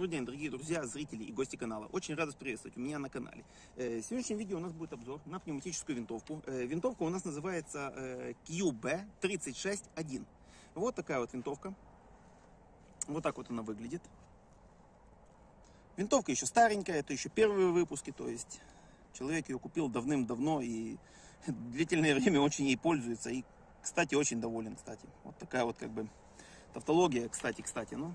Добрый день, дорогие друзья, зрители и гости канала. Очень рад вас приветствовать у меня на канале. Э, В сегодняшнем видео у нас будет обзор на пневматическую винтовку. Э, Винтовка у нас называется э, QB361. Вот такая вот винтовка. Вот так вот она выглядит. Винтовка еще старенькая, это еще первые выпуски, то есть человек ее купил давным-давно и длительное время очень ей пользуется. И, кстати, очень доволен, кстати. Вот такая вот как бы тавтология, кстати, кстати, ну,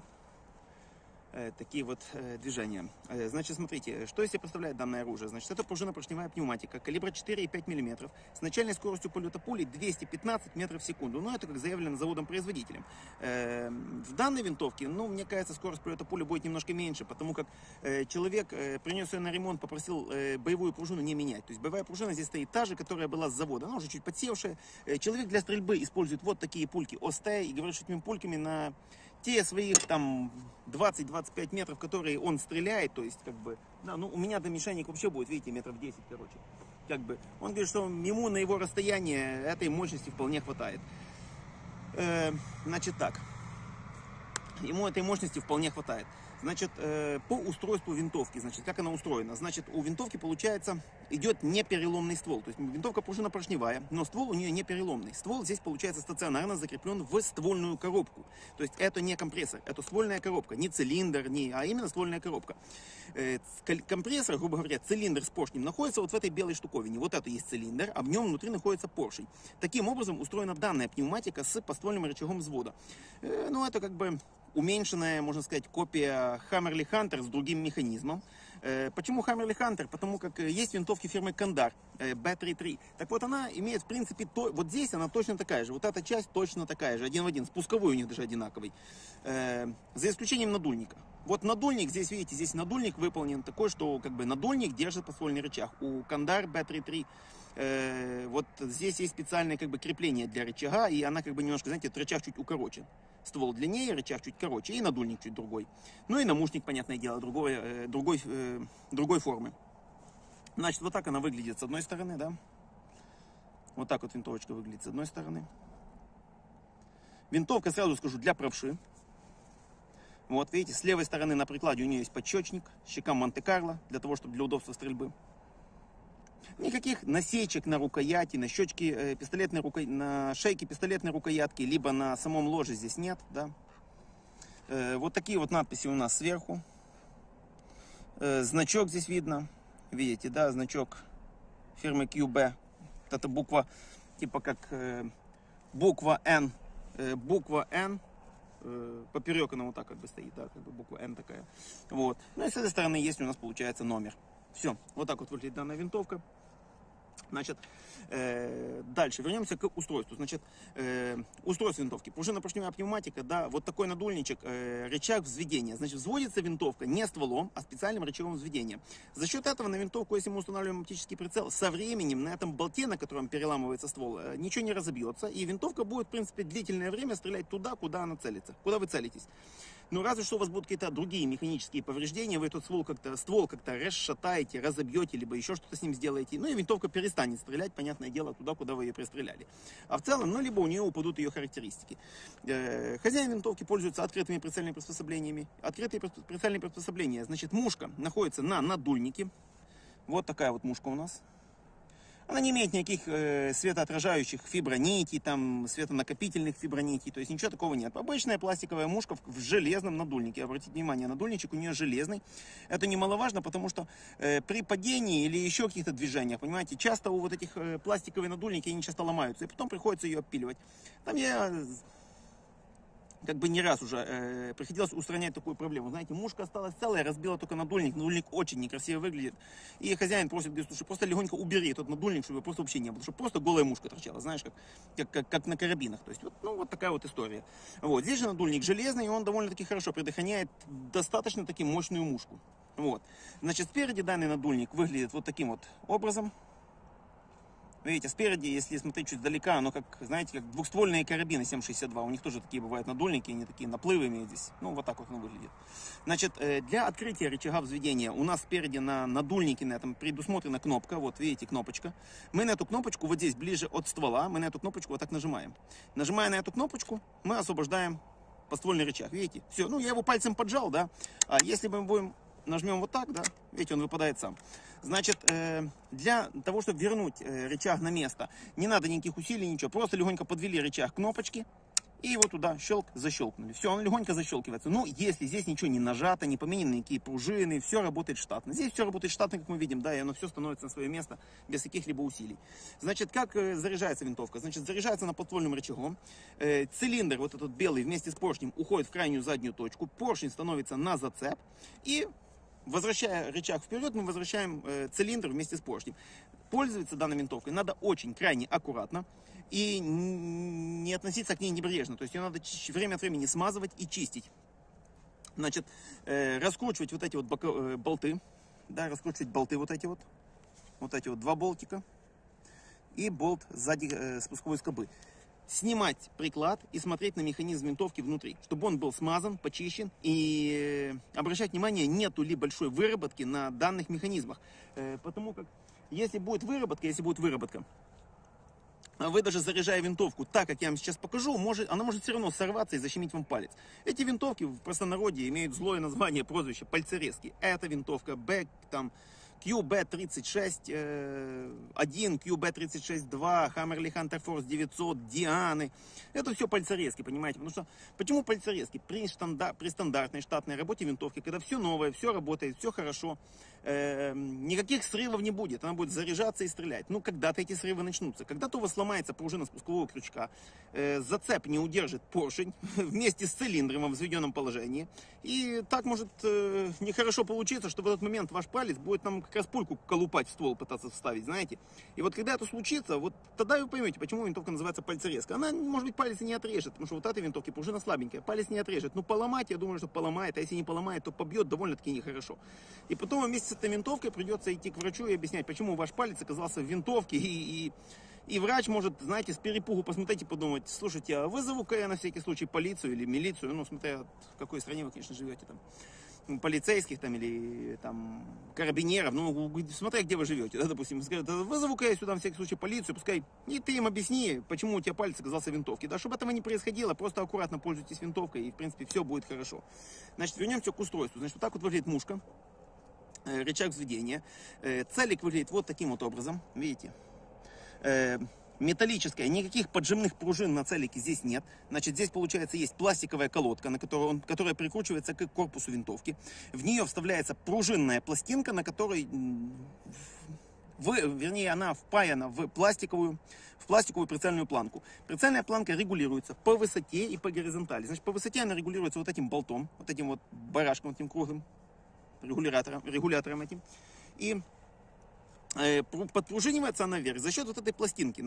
такие вот э, движения. Э, Значит, смотрите, что из себя представляет данное оружие? Значит, это пружинно-поршневая пневматика калибра 4,5 мм с начальной скоростью полета пули 215 метров в секунду. Ну, это как заявлено заводом-производителем. Э, В данной винтовке, ну, мне кажется, скорость полета пули будет немножко меньше, потому как э, человек э, принес ее на ремонт, попросил э, боевую пружину не менять. То есть боевая пружина здесь стоит та же, которая была с завода. Она уже чуть подсевшая. Э, Человек для стрельбы использует вот такие пульки ОСТ и говорит, что этими пульками на те своих там 20-25 метров, которые он стреляет, то есть как бы, да, ну у меня до мишенник вообще будет, видите, метров 10, короче. Как бы, он говорит, что ему на его расстояние этой мощности вполне хватает. Э, значит так, ему этой мощности вполне хватает. Значит, э, по устройству винтовки, значит, как она устроена? Значит, у винтовки, получается, идет непереломный ствол. То есть винтовка пружинно-поршневая, но ствол у нее не переломный. Ствол здесь, получается, стационарно закреплен в ствольную коробку. То есть это не компрессор, это ствольная коробка. Не цилиндр, не, а именно ствольная коробка. Э, компрессор, грубо говоря, цилиндр с поршнем находится вот в этой белой штуковине. Вот это есть цилиндр, а в нем внутри находится поршень. Таким образом устроена данная пневматика с подствольным рычагом взвода. Э, ну, это как бы уменьшенная, можно сказать, копия Hammerly Hunter с другим механизмом. Э, Почему Hammerly Hunter? Потому как э, есть винтовки фирмы Kandar э, B33. Так вот, она имеет, в принципе, то, вот здесь она точно такая же. Вот эта часть точно такая же, один в один. Спусковой у них даже одинаковый. За исключением надульника. Вот надульник, здесь, видите, здесь надульник выполнен такой, что как бы надульник держит подствольный рычаг. У Kandar B33 э, вот здесь есть специальное как бы крепление для рычага, и она как бы немножко, знаете, рычаг чуть укорочен. Ствол длиннее, рычаг чуть короче, и надульник чуть другой. Ну и намушник, понятное дело, другой, э, другой, э, другой формы. Значит, вот так она выглядит с одной стороны, да. Вот так вот винтовочка выглядит с одной стороны. Винтовка, сразу скажу, для правши. Вот, видите, с левой стороны на прикладе у нее есть подщечник, щека Монте-Карло, для того, чтобы для удобства стрельбы. Никаких насечек на рукояти, на щечке э, пистолетной руко... на шейке пистолетной рукоятки, либо на самом ложе здесь нет, да. Э, вот такие вот надписи у нас сверху. Э, значок здесь видно, видите, да, значок фирмы QB. Это буква, типа как буква N, буква N, поперек она вот так как бы стоит, да, как бы буква N такая. Вот. Ну и с этой стороны есть у нас получается номер. Все, вот так вот выглядит данная винтовка. Значит, э, дальше вернемся к устройству. Значит, э, устройство винтовки. Пружинно-поршневая пневматика, да, вот такой надульничек, э, рычаг взведения. Значит, взводится винтовка не стволом, а специальным рычагом взведения. За счет этого на винтовку, если мы устанавливаем оптический прицел, со временем на этом болте, на котором переламывается ствол, э, ничего не разобьется, и винтовка будет, в принципе, длительное время стрелять туда, куда она целится, куда вы целитесь. Ну, разве что у вас будут какие-то другие механические повреждения, вы этот ствол как-то, ствол как-то расшатаете, разобьете, либо еще что-то с ним сделаете. Ну, и винтовка перестанет стрелять, понятное дело, туда, куда вы ее пристреляли. А в целом, ну, либо у нее упадут ее характеристики. Э, Хозяин винтовки пользуется открытыми прицельными приспособлениями. Открытые прицельные приспособления, значит, мушка находится на надульнике. Вот такая вот мушка у нас. Она не имеет никаких э, светоотражающих фибронитий, там, светонакопительных фибронитий, то есть ничего такого нет. Обычная пластиковая мушка в, в железном надульнике. Обратите внимание, надульничек у нее железный. Это немаловажно, потому что э, при падении или еще каких-то движениях, понимаете, часто у вот этих э, пластиковых надульники, они часто ломаются, и потом приходится ее опиливать. Там я как бы не раз уже э, приходилось устранять такую проблему. Знаете, мушка осталась целая, разбила только надульник. Надульник очень некрасиво выглядит. И хозяин просит, говорит, слушай, просто легонько убери этот надульник, чтобы просто вообще не было. Чтобы просто голая мушка торчала, знаешь, как, как, как, как на карабинах. То есть, вот, ну, вот такая вот история. Вот. Здесь же надульник железный, и он довольно-таки хорошо предохраняет достаточно таки мощную мушку. Вот. Значит, спереди данный надульник выглядит вот таким вот образом. Видите, спереди, если смотреть чуть далека, оно как, знаете, как двухствольные карабины 7,62. У них тоже такие бывают надульники, они такие наплывы имеют здесь. Ну, вот так вот оно выглядит. Значит, э, для открытия рычага взведения у нас спереди на надульнике на этом предусмотрена кнопка. Вот, видите, кнопочка. Мы на эту кнопочку вот здесь, ближе от ствола, мы на эту кнопочку вот так нажимаем. Нажимая на эту кнопочку, мы освобождаем подствольный рычаг, видите? Все, ну я его пальцем поджал, да, а если мы будем, нажмем вот так, да, видите, он выпадает сам. Значит, э, для того, чтобы вернуть э, рычаг на место, не надо никаких усилий, ничего, просто легонько подвели рычаг кнопочки, и его туда щелк, защелкнули. Все, он легонько защелкивается. Ну, если здесь ничего не нажато, не поменены никакие пружины, все работает штатно. Здесь все работает штатно, как мы видим, да, и оно все становится на свое место без каких-либо усилий. Значит, как э, заряжается винтовка? Значит, заряжается на подствольным рычагом. Цилиндр, вот этот белый, вместе с поршнем уходит в крайнюю заднюю точку. Поршень становится на зацеп. И возвращая рычаг вперед, мы возвращаем э, цилиндр вместе с поршнем. Пользоваться данной винтовкой надо очень крайне аккуратно и не относиться к ней небрежно. То есть ее надо время от времени смазывать и чистить. Значит, э, раскручивать вот эти вот бока, э, болты, да, раскручивать болты вот эти вот, вот эти вот два болтика и болт сзади э, спусковой скобы. Снимать приклад и смотреть на механизм винтовки внутри, чтобы он был смазан, почищен и э, обращать внимание, нету ли большой выработки на данных механизмах. Э, потому как если будет выработка, если будет выработка, а вы даже заряжая винтовку так, как я вам сейчас покажу, может, она может все равно сорваться и защемить вам палец. Эти винтовки в простонародье имеют злое название, прозвище пальцерезки. Эта винтовка, Бэк, там, QB36 1, QB36 2, Hammerly Hunter Force 900, Дианы. Это все пальцерезки, понимаете? Потому что, почему пальцерезки? При, стандар, при стандартной штатной работе винтовки, когда все новое, все работает, все хорошо, э, никаких срывов не будет. Она будет заряжаться и стрелять. Ну, когда-то эти срывы начнутся. Когда-то у вас сломается пружина спускового крючка, э, зацеп не удержит поршень вместе с цилиндром в взведенном положении. И так может э, нехорошо получиться, что в этот момент ваш палец будет там как раз пульку колупать в ствол, пытаться вставить, знаете. И вот когда это случится, вот тогда вы поймете, почему винтовка называется пальцерезка. Она, может быть, палец не отрежет, потому что вот этой винтовки пружина слабенькая, палец не отрежет. Ну, поломать, я думаю, что поломает, а если не поломает, то побьет довольно-таки нехорошо. И потом вместе с этой винтовкой придется идти к врачу и объяснять, почему ваш палец оказался в винтовке и, и и врач может, знаете, с перепугу посмотреть и подумать, слушайте, а вызову-ка я на всякий случай полицию или милицию, ну, смотря в какой стране вы, конечно, живете там полицейских там или там карабинеров, ну, смотря где вы живете, да, допустим, скажут, вызову-ка я сюда на всякий случай полицию, пускай, и ты им объясни, почему у тебя палец оказался в винтовке, да, чтобы этого не происходило, просто аккуратно пользуйтесь винтовкой, и, в принципе, все будет хорошо. Значит, вернемся к устройству, значит, вот так вот выглядит мушка, э, рычаг взведения, э, целик выглядит вот таким вот образом, видите, э, металлическая, никаких поджимных пружин на целике здесь нет. Значит, здесь, получается, есть пластиковая колодка, на которую он, которая прикручивается к корпусу винтовки. В нее вставляется пружинная пластинка, на которой, в, вернее, она впаяна в пластиковую, в пластиковую прицельную планку. Прицельная планка регулируется по высоте и по горизонтали. Значит, по высоте она регулируется вот этим болтом, вот этим вот барашком, этим круглым регулятором, регулятором этим. И подпружинивается она вверх за счет вот этой пластинки,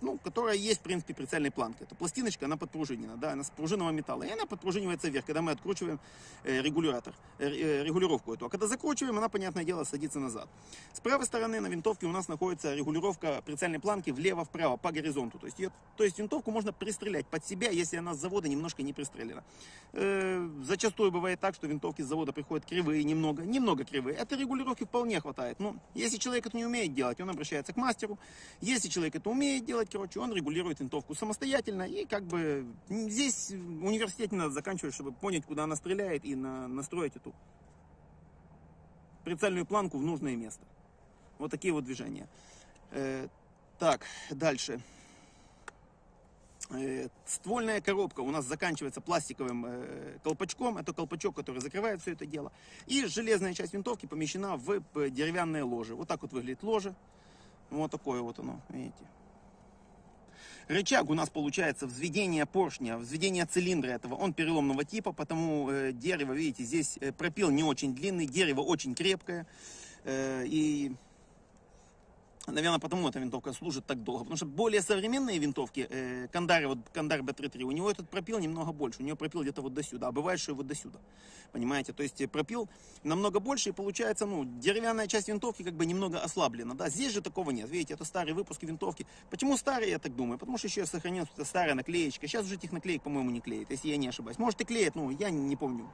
ну, которая есть, в принципе, прицельной планкой. Эта пластиночка, она подпружинена, да, она с пружинного металла, и она подпружинивается вверх, когда мы откручиваем э, регулятор, э, регулировку эту. А когда закручиваем, она, понятное дело, садится назад. С правой стороны на винтовке у нас находится регулировка прицельной планки влево-вправо по горизонту. То есть, ее, то есть винтовку можно пристрелять под себя, если она с завода немножко не пристрелена. Зачастую бывает так, что винтовки с завода приходят кривые немного, немного кривые. Этой регулировки вполне хватает. Но если человек это не умеет делать, он обращается к мастеру. Если человек это умеет делать, короче, он регулирует винтовку самостоятельно. И как бы здесь университет не надо заканчивать, чтобы понять, куда она стреляет и на, настроить эту прицельную планку в нужное место. Вот такие вот движения. Э, так, дальше. Э, ствольная коробка у нас заканчивается пластиковым э, колпачком. Это колпачок, который закрывает все это дело. И железная часть винтовки помещена в деревянное ложе. Вот так вот выглядит ложе. Вот такое вот оно, видите. Рычаг у нас получается взведение поршня, взведение цилиндра этого, он переломного типа, потому э, дерево, видите, здесь пропил не очень длинный, дерево очень крепкое. И Наверное, потому эта винтовка служит так долго. Потому что более современные винтовки, э, Кандар, вот Кандар B33, у него этот пропил немного больше. У него пропил где-то вот до сюда, а бывает, что вот до сюда. Понимаете? То есть э, пропил намного больше, и получается, ну, деревянная часть винтовки как бы немного ослаблена. Да? Здесь же такого нет. Видите, это старый выпуск винтовки. Почему старый, я так думаю? Потому что еще сохранилась старая наклеечка. Сейчас уже этих наклеек, по-моему, не клеит, если я не ошибаюсь. Может и клеит, ну, я не помню.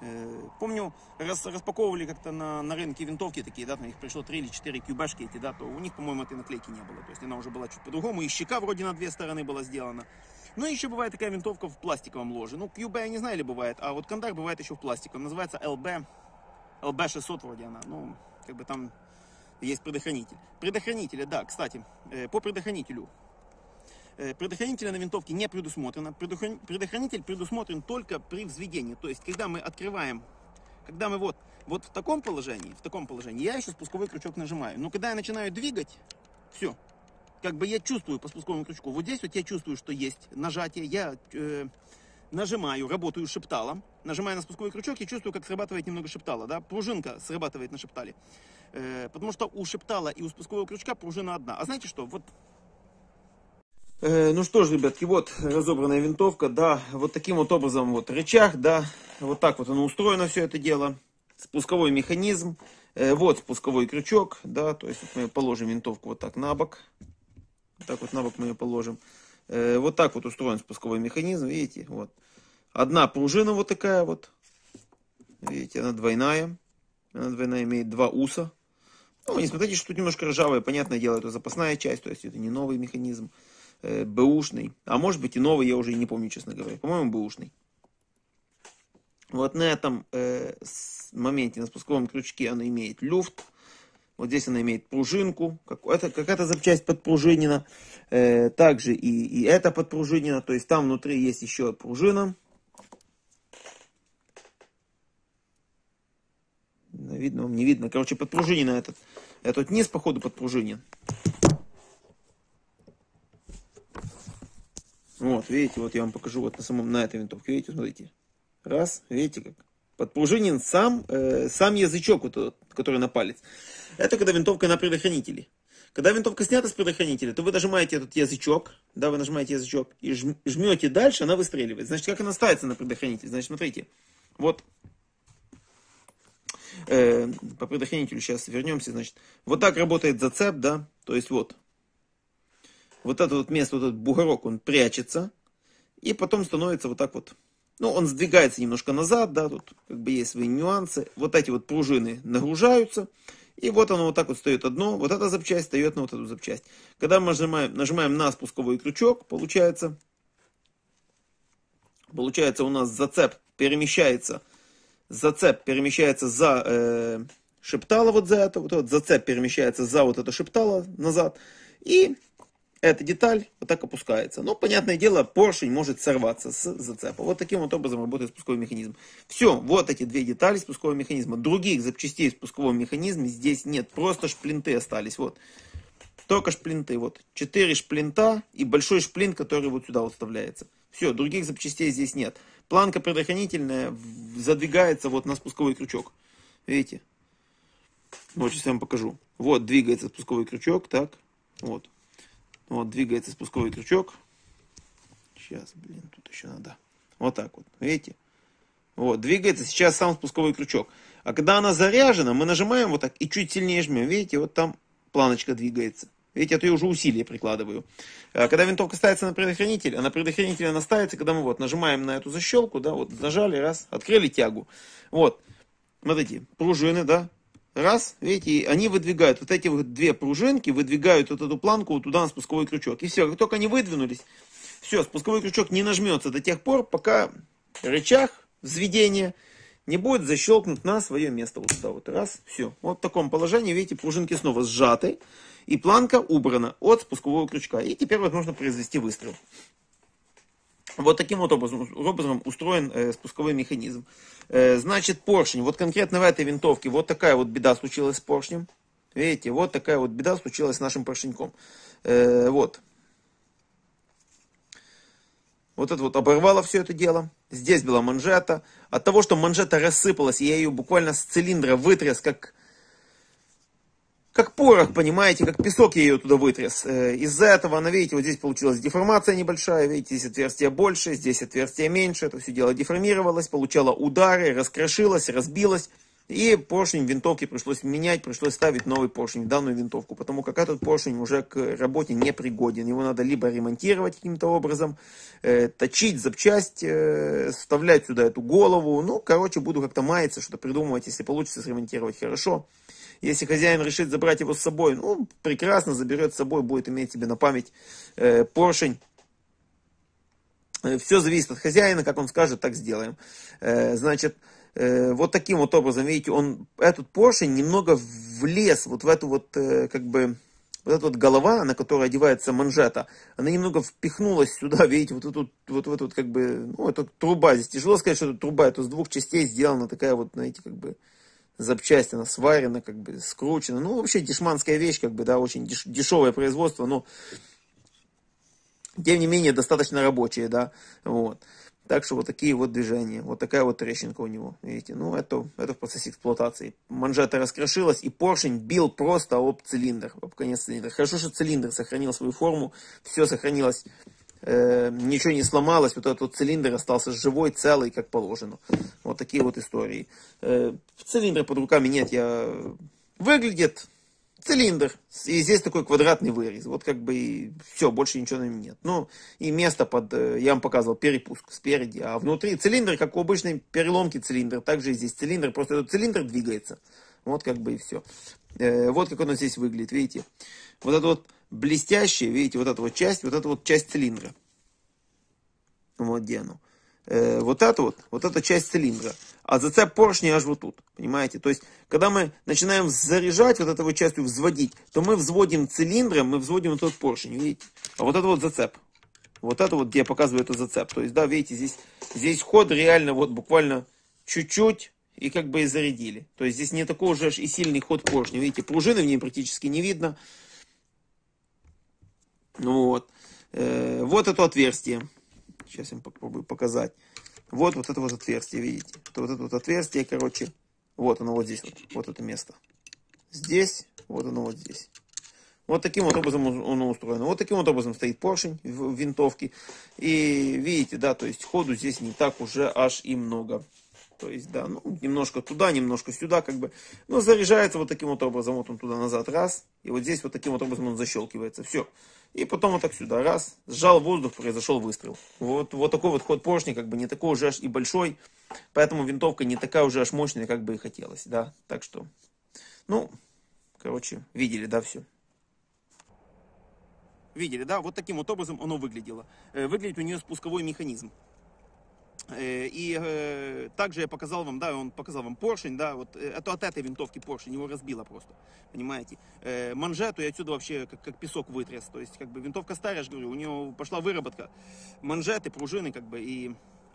Э, помню, раз, распаковывали как-то на, на рынке винтовки такие, да, на них пришло 3 или 4 кюбашки эти, да, то у них, по-моему, этой наклейки не было. То есть она уже была чуть по-другому. И щека вроде на две стороны была сделана. Ну и еще бывает такая винтовка в пластиковом ложе. Ну, QB я не знаю, или бывает, а вот Кандар бывает еще в пластиковом. Называется LB, LB600 вроде она. Ну, как бы там есть предохранитель. Предохранители, да, кстати, э, по предохранителю. Э, предохранителя на винтовке не предусмотрено. Предохранитель предусмотрен только при взведении. То есть, когда мы открываем, когда мы вот, вот в таком положении, в таком положении, я еще спусковой крючок нажимаю. Но когда я начинаю двигать, все, как бы я чувствую по спусковому крючку. Вот здесь вот я чувствую, что есть нажатие. Я э, нажимаю, работаю шепталом. Нажимаю на спусковой крючок, я чувствую, как срабатывает немного шептала. Да? Пружинка срабатывает на шептале. Э, потому что у шептала и у спускового крючка пружина одна. А знаете что? Вот ну что ж, ребятки, вот разобранная винтовка, да, вот таким вот образом вот рычаг, да, вот так вот оно устроено все это дело, спусковой механизм, э, вот спусковой крючок, да, то есть вот мы положим винтовку вот так на бок, так вот на бок мы ее положим, вот так вот устроен спусковой механизм, видите, вот, одна пружина вот такая вот, видите, она двойная, она двойная имеет два уса, ну, не смотрите, что тут немножко ржавое, понятное дело, это запасная часть, то есть это не новый механизм, э, бэушный. А может быть и новый, я уже не помню, честно говоря. По-моему, бэушный. Вот на этом э, моменте, на спусковом крючке, она имеет люфт. Вот здесь она имеет пружинку. Какая-то запчасть подпружинена. Э, также и, и это подпружинено. То есть там внутри есть еще пружина. Видно вам, не видно. Короче, подпружинено этот. Этот низ, походу, подпружинен. Вот, видите, вот я вам покажу вот на самом, на этой винтовке. Видите, смотрите. Раз, видите как. Подпружинен сам, э, сам язычок, вот этот, который на палец. Это когда винтовка на предохранителе. Когда винтовка снята с предохранителя, то вы нажимаете этот язычок, да, вы нажимаете язычок и жмете дальше, она выстреливает. Значит, как она ставится на предохранитель? Значит, смотрите, вот э, по предохранителю сейчас вернемся, значит, вот так работает зацеп, да, то есть вот, вот это вот место, вот этот бугорок, он прячется, и потом становится вот так вот, ну, он сдвигается немножко назад, да, тут как бы есть свои нюансы, вот эти вот пружины нагружаются, и вот оно вот так вот встает одно, вот эта запчасть встает на вот эту запчасть. Когда мы нажимаем, нажимаем на спусковой крючок, получается, получается у нас зацеп перемещается зацеп перемещается за э, шептало вот за это, вот этот зацеп перемещается за вот это шептало назад, и эта деталь вот так опускается. Но, понятное дело, поршень может сорваться с зацепа. Вот таким вот образом работает спусковой механизм. Все, вот эти две детали спускового механизма. Других запчастей в спусковом механизме здесь нет. Просто шплинты остались. Вот. Только шплинты. Вот. Четыре шплинта и большой шплинт, который вот сюда вот вставляется. Все, других запчастей здесь нет планка предохранительная задвигается вот на спусковой крючок. Видите? Вот сейчас я вам покажу. Вот двигается спусковой крючок, так, вот. Вот двигается спусковой крючок. Сейчас, блин, тут еще надо. Вот так вот, видите? Вот, двигается сейчас сам спусковой крючок. А когда она заряжена, мы нажимаем вот так и чуть сильнее жмем. Видите, вот там планочка двигается. Видите, это я уже усилие прикладываю. А когда винтовка ставится на предохранитель, а на предохранитель она ставится, когда мы вот нажимаем на эту защелку, да, вот нажали, раз, открыли тягу. Вот, смотрите, пружины, да, раз, видите, они выдвигают, вот эти вот две пружинки выдвигают вот эту планку вот туда на спусковой крючок. И все, как только они выдвинулись, все, спусковой крючок не нажмется до тех пор, пока рычаг взведения не будет защелкнут на свое место. Вот сюда вот, раз, все. Вот в таком положении, видите, пружинки снова сжаты и планка убрана от спускового крючка. И теперь возможно произвести выстрел. Вот таким вот образом, образом устроен э, спусковой механизм. Э, значит, поршень. Вот конкретно в этой винтовке вот такая вот беда случилась с поршнем. Видите, вот такая вот беда случилась с нашим поршеньком. Э, вот. Вот это вот оборвало все это дело. Здесь была манжета. От того, что манжета рассыпалась, я ее буквально с цилиндра вытряс, как как порох, понимаете, как песок я ее туда вытряс. Э, из-за этого, она, видите, вот здесь получилась деформация небольшая, видите, здесь отверстие больше, здесь отверстие меньше, это все дело деформировалось, получало удары, раскрошилось, разбилось. И поршень винтовки пришлось менять, пришлось ставить новый поршень в данную винтовку, потому как этот поршень уже к работе не пригоден. Его надо либо ремонтировать каким-то образом, э, точить запчасть, э, вставлять сюда эту голову. Ну, короче, буду как-то маяться, что-то придумывать, если получится сремонтировать хорошо. Если хозяин решит забрать его с собой, ну, прекрасно, заберет с собой, будет иметь себе на память э, поршень. Э, Все зависит от хозяина, как он скажет, так сделаем. Э, значит, э, вот таким вот образом, видите, он, этот поршень немного влез вот в эту вот, как бы, вот эта вот голова, на которой одевается манжета, она немного впихнулась сюда, видите, вот эту, вот в вот, как бы, ну, это труба, здесь тяжело сказать, что это труба, это с двух частей сделана такая вот, знаете, как бы, запчасть, она сварена, как бы, скручена, ну, вообще дешманская вещь, как бы, да, очень деш, дешевое производство, но тем не менее, достаточно рабочие, да, вот. Так что вот такие вот движения, вот такая вот трещинка у него, видите, ну это, это в процессе эксплуатации. Манжета раскрошилась и поршень бил просто об цилиндр, об конец цилиндра. Хорошо, что цилиндр сохранил свою форму, все сохранилось, э, ничего не сломалось, вот этот вот цилиндр остался живой, целый, как положено. Вот такие вот истории. Э, цилиндра под руками нет, я... Выглядит цилиндр. И здесь такой квадратный вырез. Вот как бы и все, больше ничего на нем нет. Ну, и место под, э, я вам показывал, перепуск спереди. А внутри цилиндр, как у обычной переломки цилиндр. Также и здесь цилиндр, просто этот цилиндр двигается. Вот как бы и все. Э, вот как он здесь выглядит, видите. Вот это вот блестящее, видите, вот эта вот часть, вот эта вот часть цилиндра. Вот где оно. Э, вот это вот, вот эта часть цилиндра. А зацеп поршня аж вот тут, понимаете? То есть, когда мы начинаем заряжать вот этой частью, взводить, то мы взводим цилиндром, мы взводим вот этот поршень, видите? А вот это вот зацеп. Вот это вот, где я показываю, это зацеп. То есть, да, видите, здесь, здесь ход реально вот буквально чуть-чуть и как бы и зарядили. То есть, здесь не такой уже и сильный ход поршня. Видите, пружины в ней практически не видно. Ну вот. Э, вот это отверстие. Сейчас я вам попробую показать. Вот, вот это вот отверстие, видите? Это вот это вот отверстие, короче. Вот оно вот здесь вот. Вот это место. Здесь, вот оно вот здесь. Вот таким вот образом оно устроено. Вот таким вот образом стоит поршень в винтовке. И видите, да, то есть ходу здесь не так уже аж и много. То есть, да, ну, немножко туда, немножко сюда, как бы. Но заряжается вот таким вот образом. Вот он туда-назад, раз. И вот здесь вот таким вот образом он защелкивается. Все. И потом вот так сюда, раз. Сжал воздух, произошел выстрел. Вот, вот такой вот ход поршня, как бы не такой уже аж и большой. Поэтому винтовка не такая уже аж мощная, как бы и хотелось, да. Так что, ну, короче, видели, да, все. Видели, да, вот таким вот образом оно выглядело. Выглядит у нее спусковой механизм. И э, также я показал вам, да, он показал вам поршень, да, вот это от этой винтовки поршень, его разбило просто, понимаете. Э, манжету я отсюда вообще как, как песок вытряс, то есть как бы винтовка старая, я говорю, у нее пошла выработка манжеты, пружины как бы и...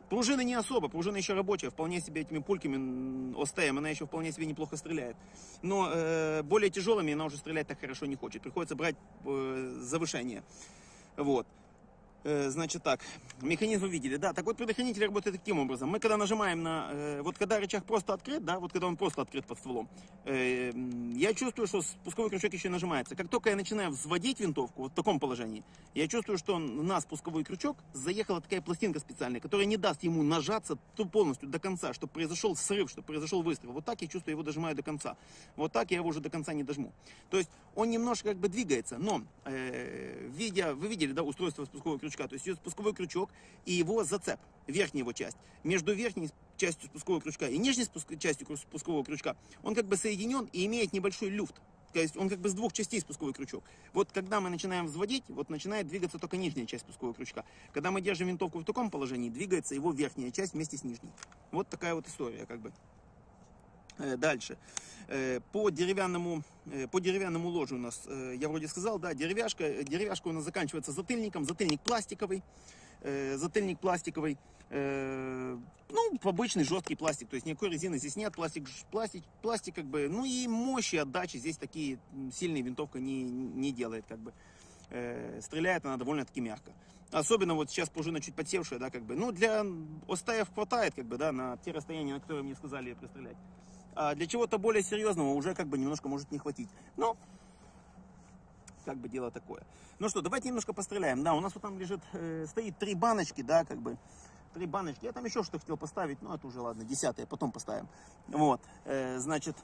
Пружины не особо, пружина еще рабочая, вполне себе этими пульками ОСТМ, она еще вполне себе неплохо стреляет. Но э, более тяжелыми она уже стрелять так хорошо не хочет, приходится брать э, завышение. Вот. Значит так, механизм увидели, да. Так вот, предохранитель работает таким образом. Мы когда нажимаем на, э, вот когда рычаг просто открыт, да, вот когда он просто открыт под стволом, э, я чувствую, что спусковой крючок еще нажимается. Как только я начинаю взводить винтовку, вот в таком положении, я чувствую, что на спусковой крючок заехала такая пластинка специальная, которая не даст ему нажаться полностью до конца, чтобы произошел срыв, чтобы произошел выстрел. Вот так я чувствую, его дожимаю до конца. Вот так я его уже до конца не дожму. То есть он немножко как бы двигается, но э, видя, вы видели, да, устройство спускового крючка, крючка. То есть идет спусковой крючок и его зацеп, верхняя его часть. Между верхней частью спускового крючка и нижней частью спускового крючка он как бы соединен и имеет небольшой люфт. То есть он как бы с двух частей спусковой крючок. Вот когда мы начинаем взводить, вот начинает двигаться только нижняя часть спускового крючка. Когда мы держим винтовку в таком положении, двигается его верхняя часть вместе с нижней. Вот такая вот история как бы. Дальше. По деревянному, по деревянному ложу у нас, я вроде сказал, да, деревяшка, деревяшка у нас заканчивается затыльником, затыльник пластиковый, затыльник пластиковый, ну, обычный жесткий пластик, то есть никакой резины здесь нет, пластик, пластик, пластик как бы, ну и мощи отдачи здесь такие сильные винтовка не, не делает, как бы, стреляет она довольно-таки мягко. Особенно вот сейчас пружина чуть подсевшая, да, как бы, ну, для остаев хватает, как бы, да, на те расстояния, на которые мне сказали пристрелять. А для чего-то более серьезного уже как бы немножко может не хватить. Но как бы дело такое. Ну что, давайте немножко постреляем. Да, у нас вот там лежит, э, стоит три баночки, да, как бы три баночки. Я там еще что хотел поставить, но это уже ладно, десятые, потом поставим. Вот, э, значит,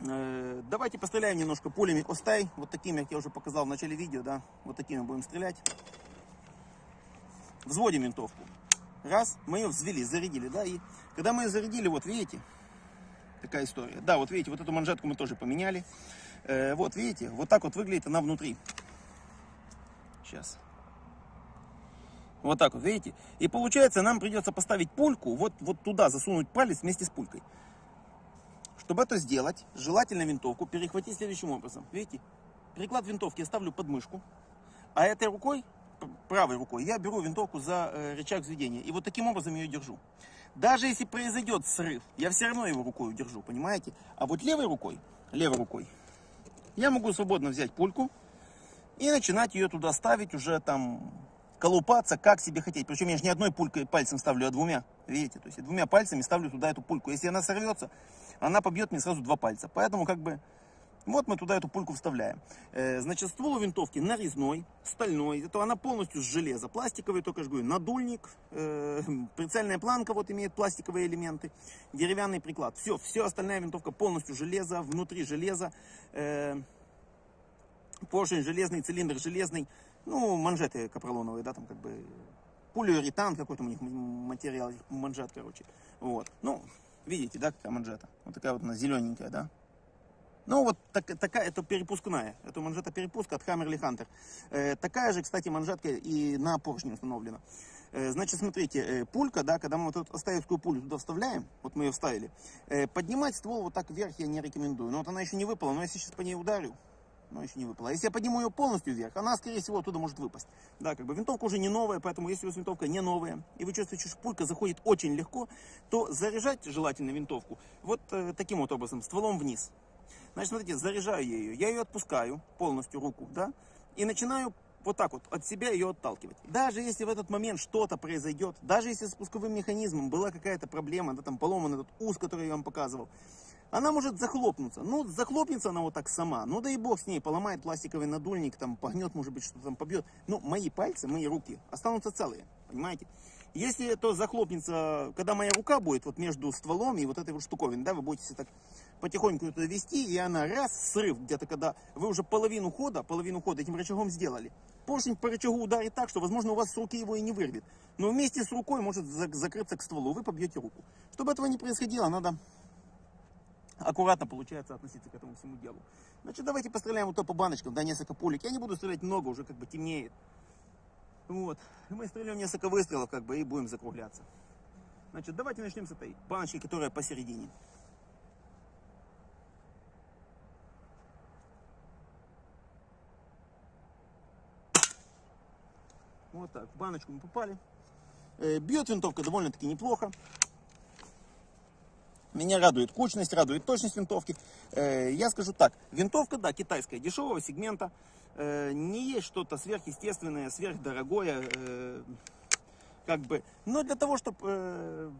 э, давайте постреляем немножко пулями Остай, вот такими, как я уже показал в начале видео, да, вот такими будем стрелять. Взводим винтовку. Раз, мы ее взвели, зарядили, да, и когда мы ее зарядили, вот видите, такая история. Да, вот видите, вот эту манжетку мы тоже поменяли. Э, вот видите, вот так вот выглядит она внутри. Сейчас. Вот так вот, видите? И получается, нам придется поставить пульку, вот, вот туда засунуть палец вместе с пулькой. Чтобы это сделать, желательно винтовку перехватить следующим образом. Видите? Приклад винтовки я ставлю под мышку, а этой рукой, правой рукой, я беру винтовку за э, рычаг взведения. И вот таким образом ее держу. Даже если произойдет срыв, я все равно его рукой удержу, понимаете? А вот левой рукой, левой рукой, я могу свободно взять пульку и начинать ее туда ставить уже там колупаться, как себе хотеть. Причем я же не одной пулькой пальцем ставлю, а двумя. Видите? То есть я двумя пальцами ставлю туда эту пульку. Если она сорвется, она побьет мне сразу два пальца. Поэтому как бы вот мы туда эту пульку вставляем. Э, значит, ствол у винтовки нарезной, стальной. Это она полностью с железа. Пластиковый, только же говорю, надульник. Э, прицельная планка вот имеет пластиковые элементы. Деревянный приклад. Все, все остальная винтовка полностью железо, внутри железа. Э, поршень железный, цилиндр железный. Ну, манжеты капролоновые, да, там как бы полиуретан какой-то у них материал, манжет, короче. Вот. Ну, видите, да, какая манжета? Вот такая вот она зелененькая, да? Ну, вот так, такая, это перепускная. Это манжета перепуска от Hammerly Hunter. Э, такая же, кстати, манжетка и на поршне установлена. Э, значит, смотрите, э, пулька, да, когда мы вот эту оставевскую пулю туда вставляем, вот мы ее вставили, э, поднимать ствол вот так вверх я не рекомендую. Но вот она еще не выпала, но если сейчас по ней ударю, но еще не выпала. Если я подниму ее полностью вверх, она, скорее всего, оттуда может выпасть. Да, как бы винтовка уже не новая, поэтому если у вас винтовка не новая, и вы чувствуете, что пулька заходит очень легко, то заряжать желательно винтовку вот э, таким вот образом, стволом вниз. Значит, смотрите, заряжаю я ее, я ее отпускаю полностью руку, да, и начинаю вот так вот от себя ее отталкивать. Даже если в этот момент что-то произойдет, даже если с спусковым механизмом была какая-то проблема, да, там поломан этот уз, который я вам показывал, она может захлопнуться. Ну, захлопнется она вот так сама. Ну, да и бог с ней, поломает пластиковый надульник, там, погнет, может быть, что-то там побьет. Но мои пальцы, мои руки останутся целые, понимаете? Если это захлопнется, когда моя рука будет вот между стволом и вот этой вот штуковиной, да, вы будете так потихоньку это вести, и она раз, срыв, где-то когда вы уже половину хода, половину хода этим рычагом сделали, поршень по рычагу ударит так, что, возможно, у вас с руки его и не вырвет. Но вместе с рукой может закрыться к стволу, вы побьете руку. Чтобы этого не происходило, надо аккуратно, получается, относиться к этому всему делу. Значит, давайте постреляем вот то по баночкам, да, несколько пулек. Я не буду стрелять много, уже как бы темнеет. Вот. Мы стреляем несколько выстрелов, как бы, и будем закругляться. Значит, давайте начнем с этой баночки, которая посередине. Вот так, в баночку мы попали. Э, бьет винтовка довольно-таки неплохо. Меня радует кучность, радует точность винтовки. Э, я скажу так, винтовка, да, китайская, дешевого сегмента. Э, не есть что-то сверхъестественное, сверхдорогое, как бы. Но для того, чтобы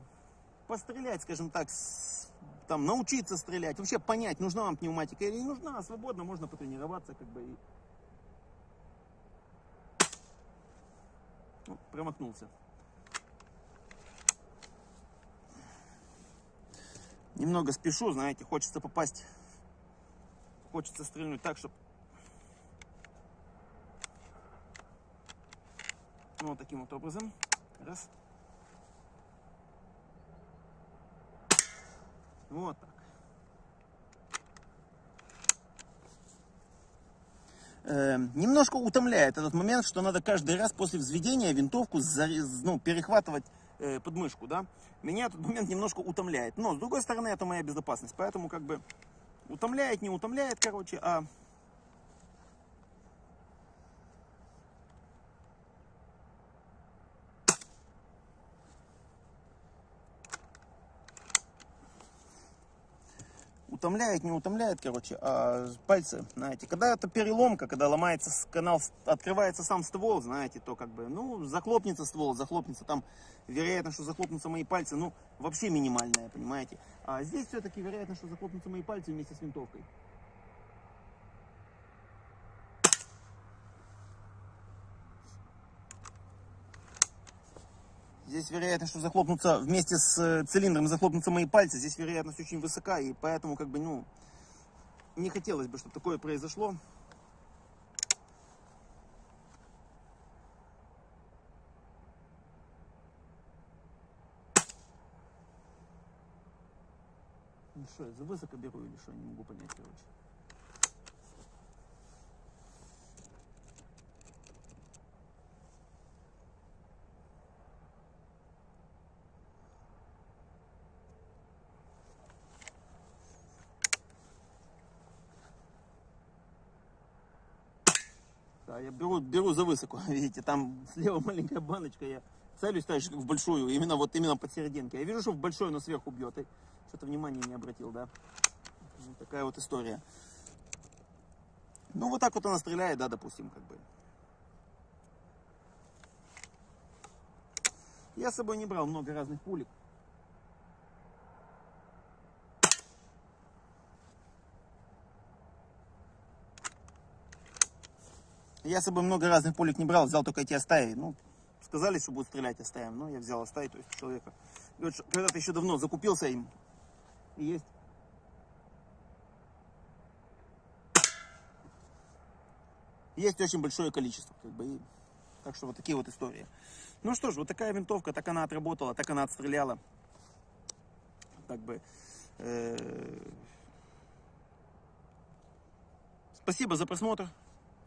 пострелять, скажем так, там, научиться стрелять, вообще понять, нужна вам пневматика или не нужна, свободно можно потренироваться, как бы. И... промахнулся. Немного спешу, знаете, хочется попасть, хочется стрельнуть так, чтобы Ну, вот таким вот образом. Раз. Вот так. Э, немножко утомляет этот момент, что надо каждый раз после взведения винтовку зарез, ну, перехватывать э, подмышку, да. Меня этот момент немножко утомляет. Но, с другой стороны, это моя безопасность. Поэтому, как бы, утомляет, не утомляет, короче, а утомляет, не утомляет, короче, а пальцы, знаете, когда это переломка, когда ломается канал, открывается сам ствол, знаете, то как бы, ну, захлопнется ствол, захлопнется там, вероятно, что захлопнутся мои пальцы, ну, вообще минимальная, понимаете. А здесь все-таки вероятно, что захлопнутся мои пальцы вместе с винтовкой. Здесь вероятность, что захлопнутся вместе с э, цилиндром, захлопнутся мои пальцы. Здесь вероятность очень высока, и поэтому, как бы, ну, не хотелось бы, чтобы такое произошло. Ну что, я за высоко беру или что, не могу понять, короче. Я беру, беру за высоко, видите, там слева маленькая баночка, я целюсь также в большую, именно вот именно посерединке. Я вижу, что в большой, но сверху бьет, и что-то внимания не обратил, да. Вот такая вот история. Ну, вот так вот она стреляет, да, допустим, как бы. Я с собой не брал много разных пулек. Я с собой много разных пулек не брал, взял только эти остави. Ну, сказали, что будут стрелять, оставим. Но я взял оставить, то есть человека. Когда-то еще давно закупился им. И есть. Есть очень большое количество. Как бы, и... Так что вот такие вот истории. Ну что ж, вот такая винтовка, так она отработала, так она отстреляла. Так бы. Э... Спасибо за просмотр.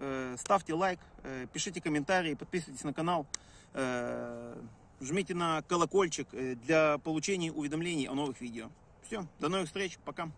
Э, ставьте лайк, э, пишите комментарии, подписывайтесь на канал, э, жмите на колокольчик для получения уведомлений о новых видео. Все, до новых встреч, пока.